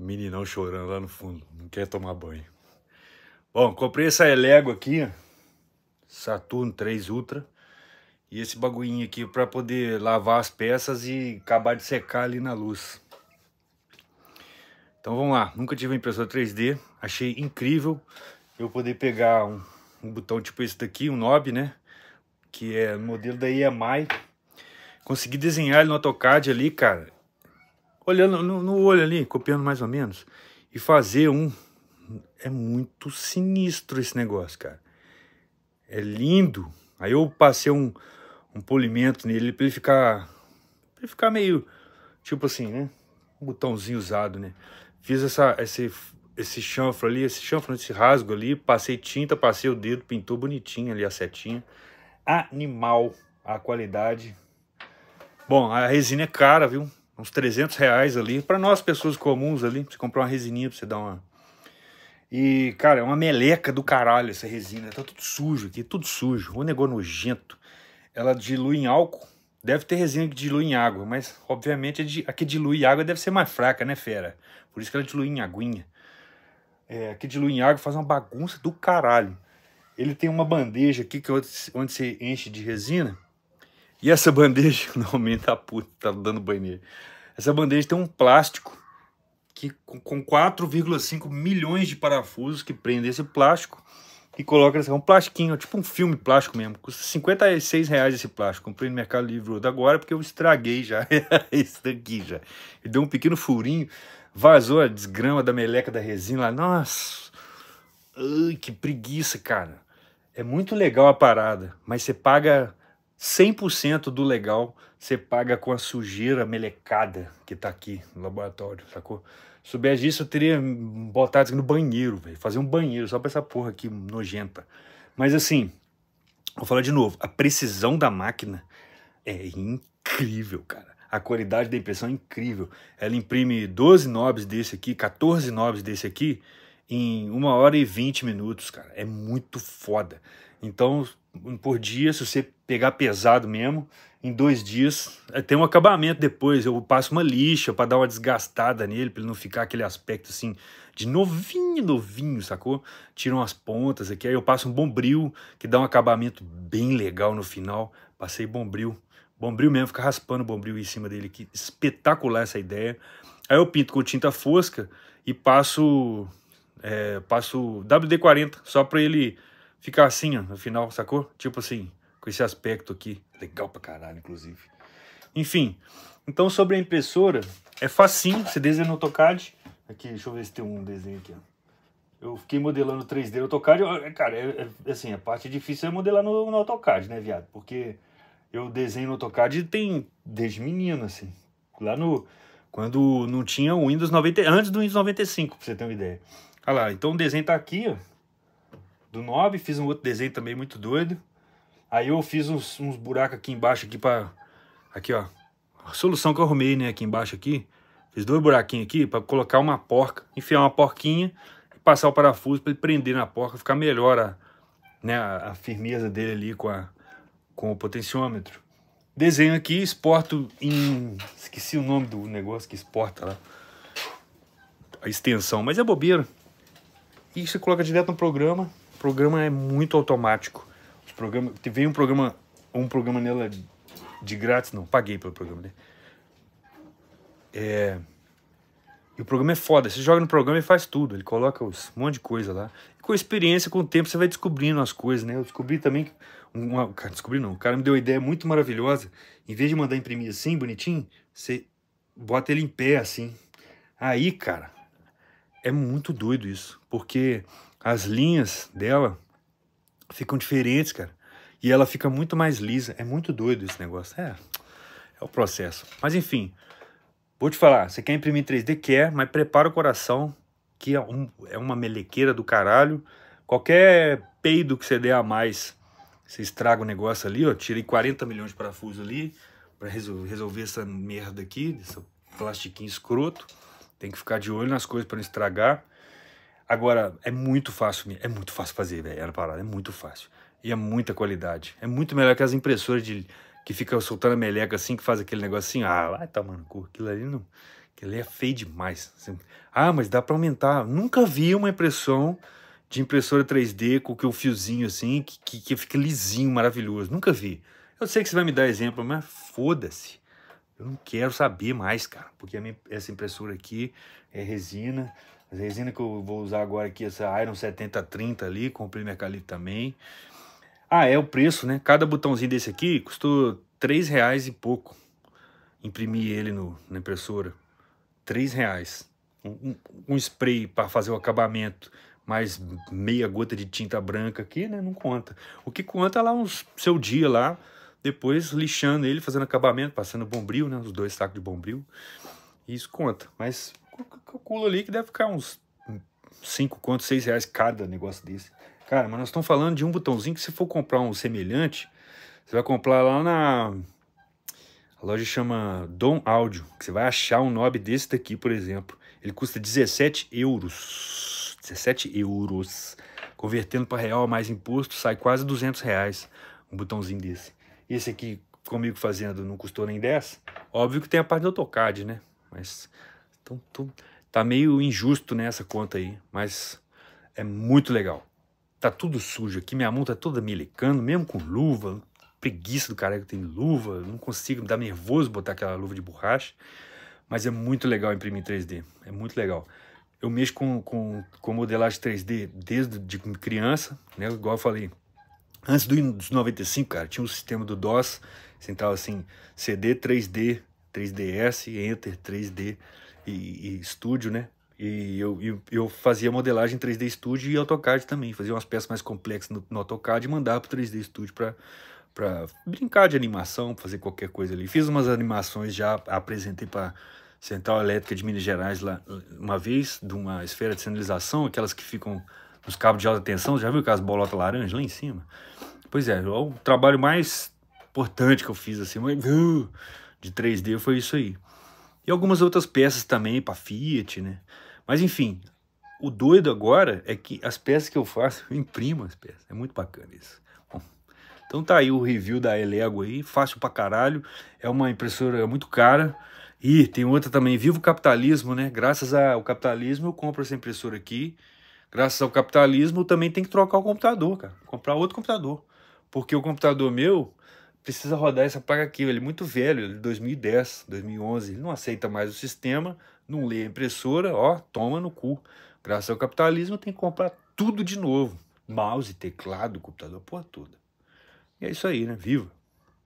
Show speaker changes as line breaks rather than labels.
Meninão chorando lá no fundo, não quer tomar banho. Bom, comprei essa Lego aqui, Saturno 3 Ultra. E esse bagulhinho aqui para poder lavar as peças e acabar de secar ali na luz. Então vamos lá, nunca tive uma impressora 3D, achei incrível eu poder pegar um, um botão tipo esse daqui, um knob, né? Que é modelo da EMI. Consegui desenhar ele no AutoCAD ali, cara, olhando no, no olho ali, copiando mais ou menos, e fazer um. É muito sinistro esse negócio, cara. É lindo. Aí eu passei um, um polimento nele pra ele ficar. Pra ele ficar meio. Tipo assim, né? Um botãozinho usado, né? Fiz essa, esse, esse chanfro ali, esse chanfro, esse rasgo ali, passei tinta, passei o dedo, pintou bonitinho ali a setinha. Animal a qualidade. Bom, a resina é cara, viu? Uns 300 reais ali, para nós pessoas comuns ali, você comprar uma resininha pra você dar uma... E, cara, é uma meleca do caralho essa resina, tá tudo sujo aqui, tudo sujo, o negócio nojento. Ela dilui em álcool, deve ter resina que dilui em água, mas, obviamente, a que dilui água deve ser mais fraca, né, fera? Por isso que ela dilui em aguinha. É, a que dilui em água faz uma bagunça do caralho. Ele tem uma bandeja aqui que é onde você enche de resina, e essa bandeja, normalmente a puta tá dando banho Essa bandeja tem um plástico que com 4,5 milhões de parafusos que prende esse plástico e coloca assim, um plastiquinho, tipo um filme plástico mesmo. Custa 56 reais esse plástico. Comprei no Mercado Livre agora porque eu estraguei já esse daqui já. E deu um pequeno furinho, vazou a desgrama da meleca da resina lá. Nossa, ai, que preguiça, cara. É muito legal a parada, mas você paga 100% do legal você paga com a sujeira melecada que tá aqui no laboratório, sacou? Se soubesse disso, eu teria botado isso no banheiro, velho. Fazer um banheiro só pra essa porra aqui nojenta. Mas assim, vou falar de novo. A precisão da máquina é incrível, cara. A qualidade da impressão é incrível. Ela imprime 12 nobres desse aqui, 14 nobres desse aqui, em 1 hora e 20 minutos, cara. É muito foda. Então, por dia, se você pegar pesado mesmo, em dois dias, é, tem um acabamento depois. Eu passo uma lixa para dar uma desgastada nele, para ele não ficar aquele aspecto assim de novinho, novinho, sacou? Tiram as pontas aqui, aí eu passo um bombril que dá um acabamento bem legal no final. Passei bombril, bombril mesmo, fica raspando bombril em cima dele aqui. Espetacular essa ideia. Aí eu pinto com tinta fosca e passo é, passo WD-40 só para ele ficar assim, ó, no final, sacou? Tipo assim, com esse aspecto aqui. Legal pra caralho, inclusive. Enfim, então sobre a impressora, é facinho, você desenha no AutoCAD. Aqui, deixa eu ver se tem um desenho aqui, ó. Eu fiquei modelando 3D no AutoCAD. Cara, é, é, assim, a parte difícil é modelar no, no AutoCAD, né, viado? Porque eu desenho no AutoCAD tem desde menino, assim. Lá no... Quando não tinha o Windows 90... Antes do Windows 95, pra você ter uma ideia. Olha lá, então o desenho tá aqui, ó do Nob, fiz um outro desenho também muito doido. Aí eu fiz uns, uns buracos aqui embaixo aqui para aqui ó, a solução que eu arrumei, né, aqui embaixo aqui. Fiz dois buraquinhos aqui para colocar uma porca, enfiar uma porquinha e passar o parafuso para ele prender na porca, ficar melhor a, né, a, a firmeza dele ali com a com o potenciômetro. Desenho aqui, exporto em esqueci o nome do negócio que exporta lá. A extensão, mas é bobeira. E você coloca direto no programa, programa é muito automático. Os programas, veio um programa, um programa nela de grátis, não, paguei pelo programa, né? É, e o programa é foda. Você joga no programa e faz tudo. Ele coloca os, um monte de coisa lá. E com a experiência, com o tempo, você vai descobrindo as coisas, né? Eu descobri também descobri não. O cara me deu uma ideia muito maravilhosa. Em vez de mandar imprimir assim, bonitinho, você bota ele em pé assim. Aí, cara, é muito doido isso. Porque as linhas dela ficam diferentes, cara. E ela fica muito mais lisa. É muito doido esse negócio. É, é o processo. Mas enfim, vou te falar. Você quer imprimir 3D? Quer, mas prepara o coração, que é, um, é uma melequeira do caralho. Qualquer peido que você der a mais, você estraga o negócio ali, ó. Tirei 40 milhões de parafusos ali para resol resolver essa merda aqui, esse plastiquinho escroto. Tem que ficar de olho nas coisas para não estragar. Agora, é muito fácil, é muito fácil fazer, velho, era parada, é muito fácil. E é muita qualidade. É muito melhor que as impressoras de, que ficam soltando a meleca assim, que faz aquele negocinho, ah, vai tomando cu, aquilo ali não... Ele é feio demais. Assim. Ah, mas dá para aumentar. Nunca vi uma impressão de impressora 3D com o fiozinho assim, que, que, que fica lisinho, maravilhoso. Nunca vi. Eu sei que você vai me dar exemplo, mas foda-se. Eu não quero saber mais, cara, porque minha, essa impressora aqui é resina. A resina que eu vou usar agora aqui, essa Iron 7030 ali, comprei Mercalito também. Ah, é o preço, né? Cada botãozinho desse aqui custou 3 reais e pouco. Imprimir ele no, na impressora. 3 reais. Um, um spray para fazer o acabamento, mais meia gota de tinta branca aqui, né? Não conta. O que conta é lá o seu dia lá, depois lixando ele, fazendo acabamento, passando bombril, né? Os dois sacos de bombril. Isso conta. Mas calculo ali que deve ficar uns 5 contos, 6 reais cada negócio desse. Cara, mas nós estamos falando de um botãozinho que se for comprar um semelhante, você vai comprar lá na a loja chama Dom Áudio, que você vai achar um knob desse daqui, por exemplo. Ele custa 17 euros. 17 euros. Convertendo para real mais imposto, sai quase 200 reais um botãozinho desse. Esse aqui, comigo fazendo, não custou nem 10. Óbvio que tem a parte do AutoCAD, né? Mas então, tá meio injusto nessa conta aí. Mas é muito legal. Tá tudo sujo aqui, minha mão tá toda melecando, mesmo com luva, preguiça do cara que tem luva, não consigo, me dá nervoso botar aquela luva de borracha, mas é muito legal imprimir 3D, é muito legal. Eu mexo com, com, com modelagem 3D desde de criança, né, igual eu falei, antes do, dos 95, cara, tinha um sistema do DOS, sentava assim, CD 3D, 3DS, Enter 3D e, e Studio, né, e eu, eu, eu, fazia modelagem 3D Studio e AutoCAD também. Fazia umas peças mais complexas no, no AutoCAD e mandava para o 3D Studio para para brincar de animação, fazer qualquer coisa ali. Fiz umas animações já, apresentei para Central Elétrica de Minas Gerais lá uma vez, de uma esfera de sinalização, aquelas que ficam nos cabos de alta tensão, já viu aquelas bolotas laranja lá em cima? Pois é, o trabalho mais importante que eu fiz assim, uh, de 3D foi isso aí. E algumas outras peças também para Fiat, né? Mas enfim, o doido agora é que as peças que eu faço, eu imprimo as peças. É muito bacana isso. Então tá aí o review da Elego aí, fácil pra caralho. É uma impressora muito cara. E tem outra também, Viva o Capitalismo, né? Graças ao capitalismo eu compro essa impressora aqui. Graças ao capitalismo também tem que trocar o computador, cara. Comprar outro computador. Porque o computador meu precisa rodar essa placa aqui. Ele é muito velho, ele é de 2010, 2011. Ele não aceita mais o sistema, não lê a impressora, ó, toma no cu. Graças ao capitalismo tem que comprar tudo de novo. Mouse, teclado, computador, porra toda. E é isso aí, né? Viva!